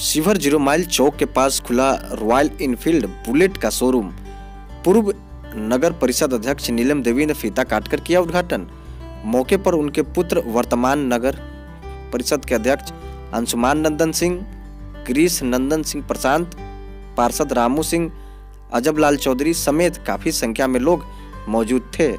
शिवर zero mile चौक के पास खुला रॉयल इनफील्ड बुलेट का शोरूम। पूर्व नगर परिषद अध्यक्ष नीलम देवी ने फीता काटकर किया उद्घाटन। मौके पर उनके पुत्र वर्तमान नगर परिषद के अध्यक्ष अंशुमान नंदन सिंह क्रिस नंदन सिंह प्रशांत, पार्षद रामू सिंह, अजब लाल चौधरी समेत काफ़ी संख्या में लोग मौजूद थे।